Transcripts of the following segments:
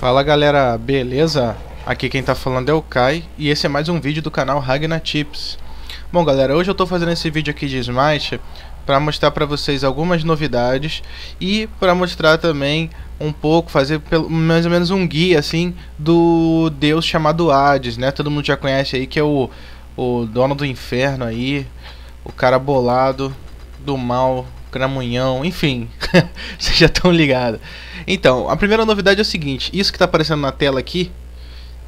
Fala galera, beleza? Aqui quem tá falando é o Kai e esse é mais um vídeo do canal Ragnar Tips. Bom galera, hoje eu tô fazendo esse vídeo aqui de Smite para mostrar para vocês algumas novidades e para mostrar também um pouco, fazer pelo, mais ou menos um guia assim do deus chamado Hades, né? Todo mundo já conhece aí que é o, o dono do inferno aí, o cara bolado do mal, cramunhão, enfim, vocês já estão ligados. Então, a primeira novidade é o seguinte: isso que está aparecendo na tela aqui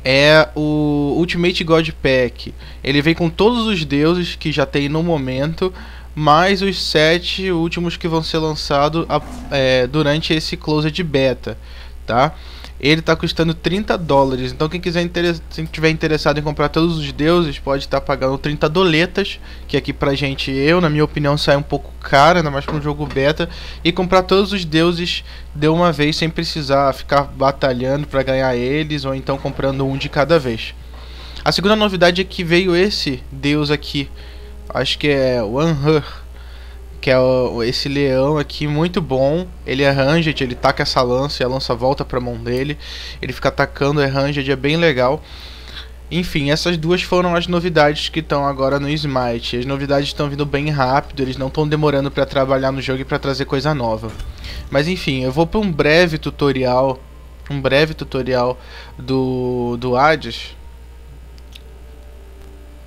é o Ultimate God Pack. Ele vem com todos os deuses que já tem no momento, mais os sete últimos que vão ser lançados é, durante esse closed beta, tá? ele está custando 30 dólares. Então quem quiser tiver interessado em comprar todos os deuses pode estar tá pagando 30 doletas, que aqui pra gente, eu na minha opinião, sai um pouco caro, ainda mais para um jogo beta, e comprar todos os deuses de uma vez sem precisar ficar batalhando para ganhar eles ou então comprando um de cada vez. A segunda novidade é que veio esse deus aqui, acho que é One Her que é o, esse leão aqui muito bom. Ele é ranged, ele taca essa lança e a lança volta para a mão dele. Ele fica atacando, é ranged, é bem legal. Enfim, essas duas foram as novidades que estão agora no Smite. As novidades estão vindo bem rápido, eles não estão demorando para trabalhar no jogo e para trazer coisa nova. Mas enfim, eu vou para um breve tutorial, um breve tutorial do do Hades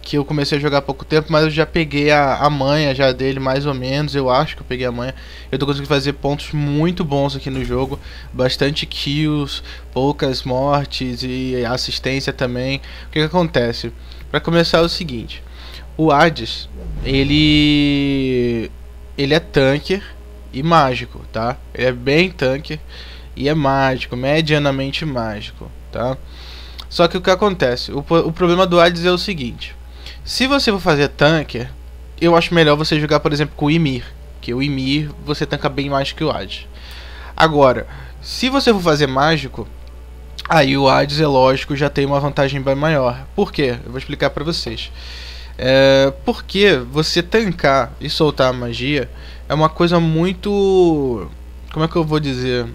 que eu comecei a jogar há pouco tempo, mas eu já peguei a, a manha já dele, mais ou menos, eu acho que eu peguei a manha. Eu tô conseguindo fazer pontos muito bons aqui no jogo, bastante kills, poucas mortes e assistência também. O que, que acontece? Para começar é o seguinte, o Hades, ele ele é tanque e mágico, tá? Ele é bem tanque e é mágico, medianamente mágico, tá? Só que o que acontece? O, o problema do Hades é o seguinte: se você for fazer tanque, eu acho melhor você jogar, por exemplo, com o Ymir. Que o Ymir você tanca bem mais que o Hades. Agora, se você for fazer mágico, aí o Hades, é lógico, já tem uma vantagem bem maior. Por quê? Eu vou explicar pra vocês. É, porque você tancar e soltar a magia é uma coisa muito. Como é que eu vou dizer?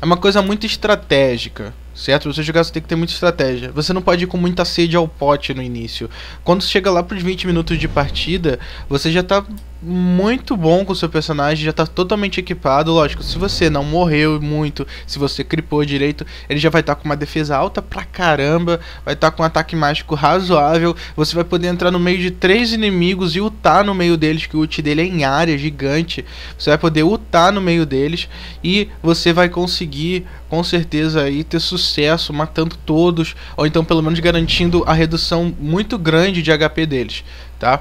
É uma coisa muito estratégica certo? Você jogar você tem que ter muita estratégia. Você não pode ir com muita sede ao pote no início. Quando chega lá para os 20 minutos de partida, você já está muito bom com o seu personagem, já está totalmente equipado. Lógico, se você não morreu muito, se você cripou direito, ele já vai estar tá com uma defesa alta pra caramba, vai estar tá com um ataque mágico razoável. Você vai poder entrar no meio de três inimigos e ultar no meio deles, que o ult dele é em área gigante. Você vai poder ultar no meio deles e você vai conseguir com certeza aí ter sucesso matando todos, ou então pelo menos garantindo a redução muito grande de HP deles, tá?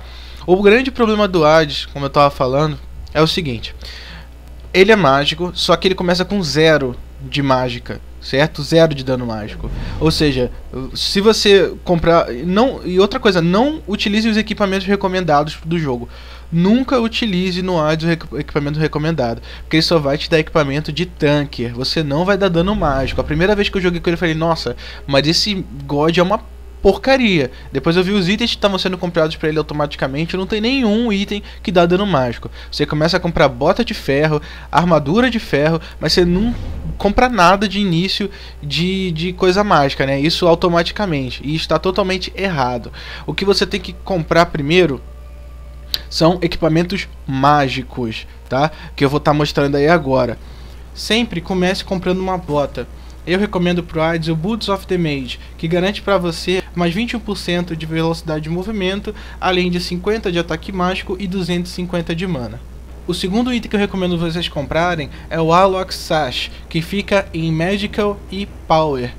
O grande problema do Hades, como eu estava falando, é o seguinte: ele é mágico, só que ele começa com zero de mágica, certo? Zero de dano mágico. Ou seja, se você comprar, não e outra coisa, não utilize os equipamentos recomendados do jogo. Nunca utilize no Hades o equipamento recomendado, porque ele só vai te dar equipamento de tanker. Você não vai dar dano mágico. A primeira vez que eu joguei com ele, eu falei: "Nossa, mas esse God é uma porcaria. Depois eu vi os itens que estavam sendo comprados para ele automaticamente, não tem nenhum item que dá dano mágico. Você começa a comprar bota de ferro, armadura de ferro, mas você não compra nada de início de, de coisa mágica, né? Isso automaticamente. E está totalmente errado. O que você tem que comprar primeiro são equipamentos mágicos, tá? Que eu vou estar tá mostrando aí agora. Sempre comece comprando uma bota. Eu recomendo pro AIDS o Boots of the Mage, que garante para você mais 21% de velocidade de movimento, além de 50 de ataque mágico e 250 de mana. O segundo item que eu recomendo vocês comprarem é o Alok Sash, que fica em Magical e Power.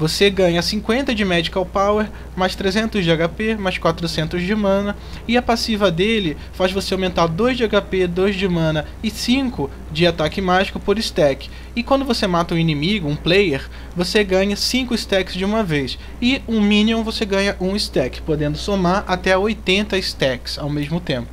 Você ganha 50 de Medical Power, mais 300 de HP, mais 400 de mana, e a passiva dele faz você aumentar 2 de HP, 2 de mana e 5 de ataque mágico por stack. E quando você mata um inimigo, um player, você ganha 5 stacks de uma vez, e um minion você ganha 1 stack, podendo somar até 80 stacks ao mesmo tempo.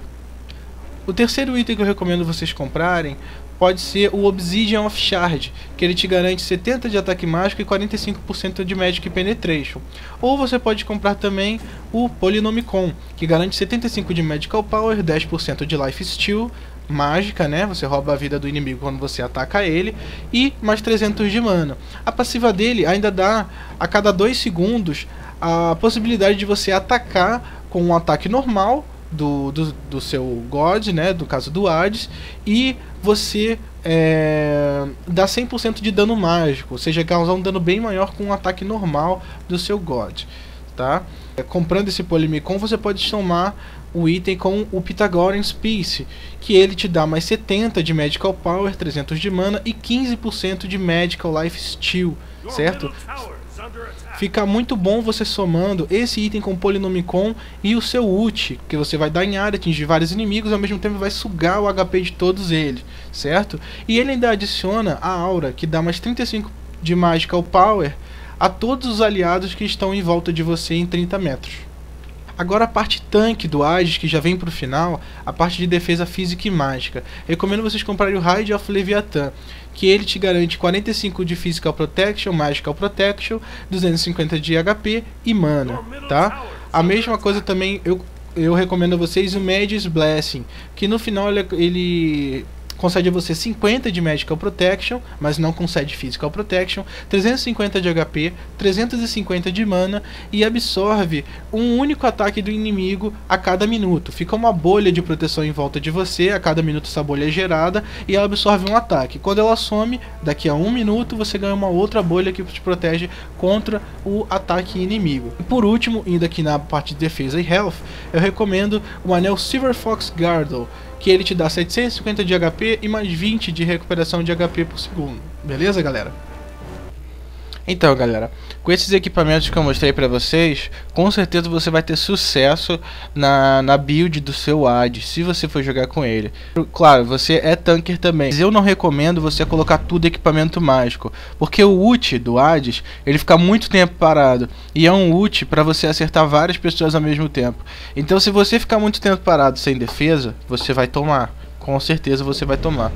O terceiro item que eu recomendo vocês comprarem pode ser o Obsidian of Shard, que ele te garante 70 de ataque mágico e 45% de Magic Penetration. Ou você pode comprar também o Polynomicon, que garante 75 de Magical Power, 10% de Life Steal, mágica, né? Você rouba a vida do inimigo quando você ataca ele e mais 300 de mana. A passiva dele ainda dá a cada 2 segundos a possibilidade de você atacar com um ataque normal do, do, do seu God, né? Do caso do Hades, e você é, dá 100% de dano mágico, ou seja, causar um dano bem maior com um ataque normal do seu God. Tá? É, comprando esse Polimicon, você pode somar o item com o Pythagorean Piece, que ele te dá mais 70 de Magical Power, 300 de mana e 15% de Magical Life Steal, certo? Fica muito bom você somando esse item com Polinomicon e o seu ult, que você vai dar em área, atingir vários inimigos ao mesmo tempo vai sugar o HP de todos eles, certo? E ele ainda adiciona a aura, que dá mais 35 de Magical Power a todos os aliados que estão em volta de você em 30 metros. Agora a parte tanque do Aegis, que já vem para o final, a parte de defesa física e mágica. Recomendo vocês comprarem o Raid of Leviathan, que ele te garante 45 de Physical Protection, Magical Protection, 250 de HP e mana, tá? A mesma coisa também eu, eu recomendo a vocês o Mage's Blessing, que no final ele, ele concede a você 50 de Magical Protection, mas não concede Physical Protection, 350 de HP, 350 de mana e absorve um único ataque do inimigo a cada minuto. Fica uma bolha de proteção em volta de você, a cada minuto essa bolha é gerada e ela absorve um ataque. Quando ela some, daqui a um minuto você ganha uma outra bolha que te protege contra o ataque inimigo. E por último, indo aqui na parte de defesa e health, eu recomendo o anel Silver Fox Girdle que ele te dá 750 de HP e mais 20 de recuperação de HP por segundo. Beleza, galera? Então, galera, com esses equipamentos que eu mostrei para vocês, com certeza você vai ter sucesso na, na build do seu AD, se você for jogar com ele. Claro, você é tanker também, mas eu não recomendo você colocar tudo equipamento mágico, porque o ult do Hades, ele fica muito tempo parado, e é um ult para você acertar várias pessoas ao mesmo tempo. Então, se você ficar muito tempo parado sem defesa, você vai tomar com certeza você vai tomar.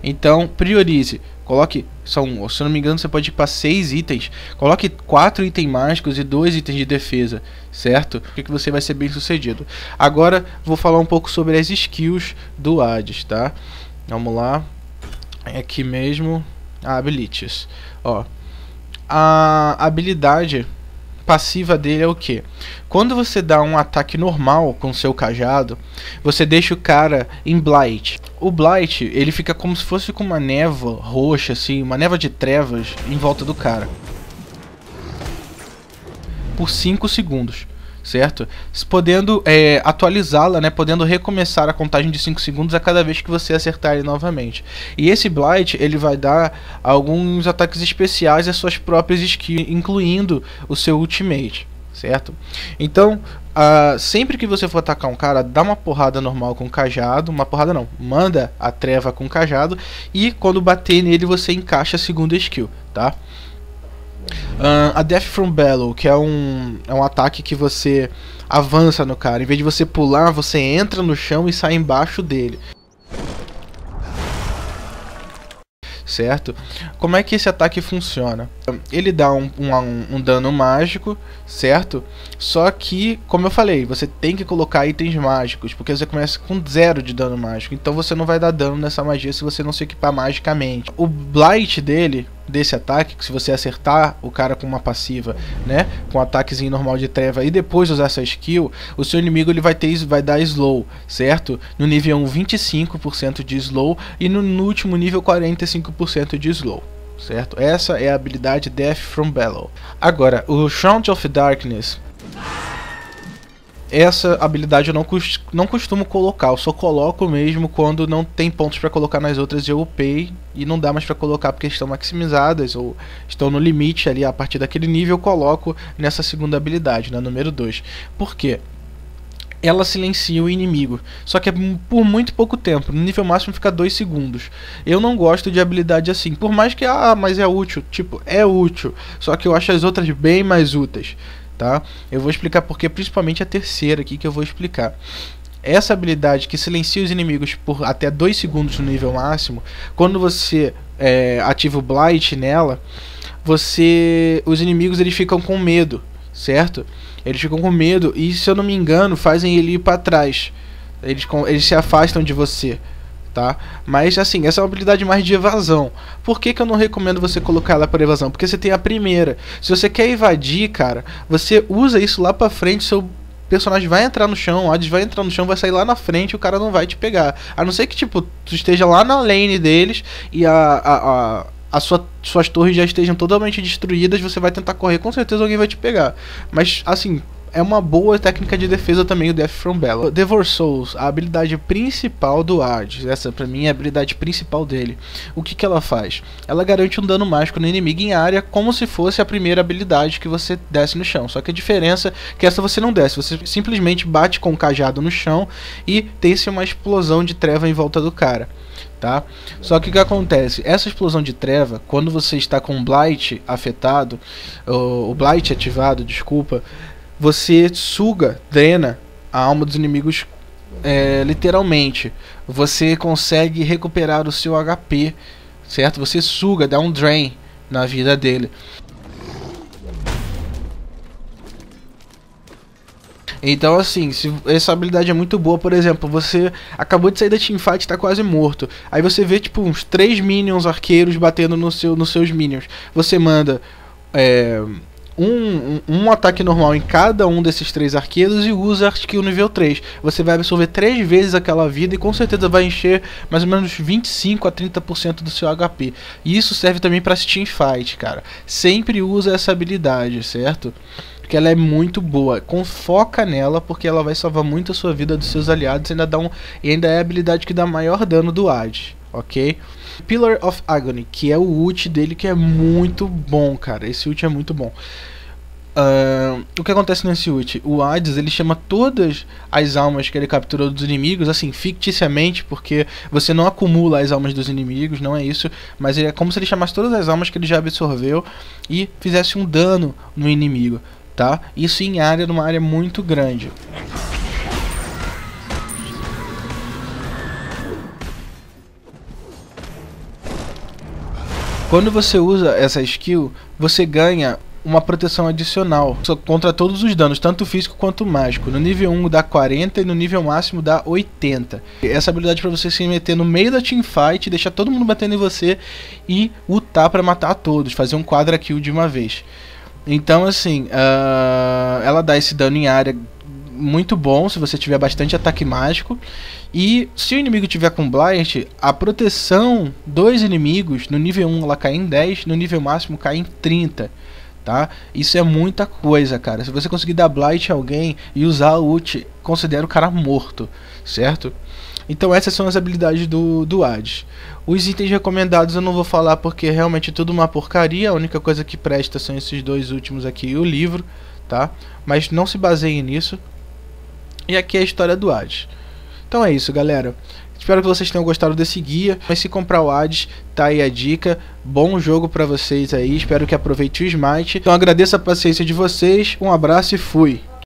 Então, priorize. Coloque, são, se não me engano, você pode ir para 6 itens. Coloque 4 itens mágicos e 2 itens de defesa, certo? Que você vai ser bem sucedido. Agora, vou falar um pouco sobre as skills do Hades, tá? Vamos lá. É aqui mesmo. Ah, abilities. Ó. A habilidade passiva dele é o que? Quando você dá um ataque normal com seu cajado, você deixa o cara em Blight. O Blight, ele fica como se fosse com uma névoa roxa, assim, uma névoa de trevas em volta do cara. Por 5 segundos certo? Podendo é, atualizá-la, né? Podendo recomeçar a contagem de 5 segundos a cada vez que você acertar ele novamente. E esse Blight, ele vai dar alguns ataques especiais às suas próprias skills, incluindo o seu ultimate, certo? Então, uh, sempre que você for atacar um cara, dá uma porrada normal com cajado, uma porrada não, manda a treva com cajado e quando bater nele você encaixa a segunda skill, tá? Uh, a Death from Bellow, que é um, é um ataque que você avança no cara. Em vez de você pular, você entra no chão e sai embaixo dele. certo? Como é que esse ataque funciona? Ele dá um, um, um, dano mágico, certo? Só que, como eu falei, você tem que colocar itens mágicos, porque você começa com zero de dano mágico, então você não vai dar dano nessa magia se você não se equipar magicamente. O Blight dele, desse ataque, que se você acertar o cara com uma passiva, né, com um ataquezinho normal de treva e depois usar essa skill, o seu inimigo ele vai ter vai dar slow, certo? No nível 1 25% de slow e no, no último nível 45% de slow certo? Essa é a habilidade Death from Bellow. Agora, o Shroud of Darkness essa habilidade eu não, não costumo colocar, eu só coloco mesmo quando não tem pontos para colocar nas outras eu upei e não dá mais para colocar porque estão maximizadas ou estão no limite ali. A partir daquele nível, eu coloco nessa segunda habilidade, na número 2. Por quê? Ela silencia o inimigo, só que é por muito pouco tempo, no nível máximo fica 2 segundos. Eu não gosto de habilidade assim, por mais que, ah, mas é útil, tipo, é útil, só que eu acho as outras bem mais úteis tá? Eu vou explicar porque, principalmente a terceira aqui que eu vou explicar. essa habilidade que silencia os inimigos por até 2 segundos no nível máximo, quando você é, ativa o Blight nela, você os inimigos eles ficam com medo, certo? Eles ficam com medo e, se eu não me engano, fazem ele ir para trás. Eles, eles se afastam de você tá? Mas assim, essa é uma habilidade mais de evasão. Por que, que eu não recomendo você colocar ela para evasão? Porque você tem a primeira. Se você quer invadir, cara, você usa isso lá para frente, seu personagem vai entrar no chão, o Hades vai entrar no chão, vai sair lá na frente e o cara não vai te pegar. A não ser que, tipo, tu esteja lá na lane deles e a, a, a, a sua, suas torres já estejam totalmente destruídas, você vai tentar correr, com certeza alguém vai te pegar. Mas, assim, é uma boa técnica de defesa também o Death from Bella. Devor Souls, a habilidade principal do Hades, essa pra mim é a habilidade principal dele. O que, que ela faz? Ela garante um dano mágico no inimigo em área como se fosse a primeira habilidade que você desce no chão. Só que a diferença é que essa você não desce, você simplesmente bate com o cajado no chão e tem-se uma explosão de treva em volta do cara. Tá? Só que o que acontece? Essa explosão de treva, quando você está com o Blight afetado, o Blight ativado, desculpa, você suga, drena a alma dos inimigos é, literalmente. Você consegue recuperar o seu HP, certo? Você suga, dá um drain na vida dele. Então, assim, se essa habilidade é muito boa, por exemplo, você acabou de sair da teamfight e tá quase morto. Aí você vê, tipo, uns três minions arqueiros batendo no seu, nos seus minions. Você manda. É, um, um, ataque normal em cada um desses três arqueiros e usa skill nível 3. Você vai absorver três vezes aquela vida e com certeza vai encher mais ou menos 25 a 30% do seu HP. E isso serve também para Steam Fight, cara. Sempre usa essa habilidade, certo? Porque ela é muito boa. Com foca nela, porque ela vai salvar muito a sua vida dos seus aliados e ainda, dá um, e ainda é a habilidade que dá maior dano do AD, ok? Pillar of Agony, que é o ult dele que é muito bom, cara. Esse ult é muito bom. Uh, o que acontece nesse ult? O Hades ele chama todas as almas que ele capturou dos inimigos, assim, ficticiamente, porque você não acumula as almas dos inimigos, não é isso, mas é como se ele chamasse todas as almas que ele já absorveu e fizesse um dano no inimigo, tá? Isso em área, numa área muito grande. Quando você usa essa skill, você ganha uma proteção adicional contra todos os danos, tanto físico quanto mágico. No nível 1 dá 40 e no nível máximo dá 80. Essa habilidade para você se meter no meio da teamfight, deixar todo mundo batendo em você e lutar para matar todos, fazer um quadra kill de uma vez. Então, assim, uh, ela dá esse dano em área muito bom se você tiver bastante ataque mágico. E se o inimigo tiver com Blight, a proteção dos inimigos no nível 1 ela cai em 10, no nível máximo cai em 30. Tá? Isso é muita coisa, cara. Se você conseguir dar Blight a alguém e usar o ult, considera o cara morto, certo? Então essas são as habilidades do, do Hades. Os itens recomendados eu não vou falar porque é realmente tudo uma porcaria. A única coisa que presta são esses dois últimos aqui e o livro, tá? Mas não se baseiem nisso. E aqui é a história do Hades. Então é isso, galera. Espero que vocês tenham gostado desse guia. Mas se comprar o Hades, tá aí a dica. Bom jogo para vocês aí. Espero que aproveite o Smite. Então agradeço a paciência de vocês. Um abraço e fui.